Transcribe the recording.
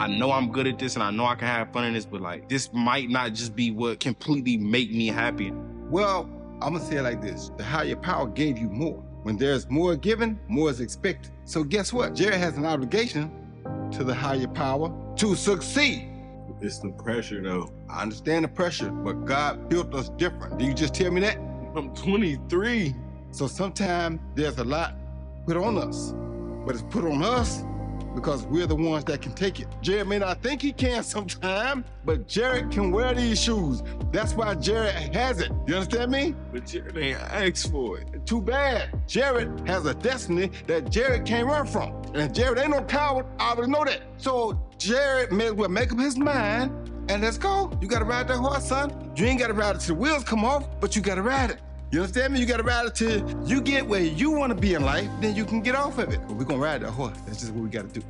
I know I'm good at this and I know I can have fun in this, but like this might not just be what completely make me happy. Well, I'm gonna say it like this: the higher power gave you more. When there's more given, more is expected. So guess what? Jared has an obligation to the higher power to succeed. It's the pressure though. I understand the pressure, but God built us different. Did you just tell me that? I'm 23. So sometimes there's a lot put on us, but it's put on us because we're the ones that can take it. Jared may not think he can sometime, but Jared can wear these shoes. That's why Jared has it. You understand me? But Jared ain't asked for it. Too bad. Jared has a destiny that Jared can't run from. And Jared ain't no coward. I already know that. So Jared may as well make up his mind and let's go. You gotta ride that horse, son. You ain't gotta ride it till the wheels come off, but you gotta ride it. You understand me? You gotta ride it till you get where you wanna be in life, then you can get off of it. But we're gonna ride that horse. That's just what we gotta do.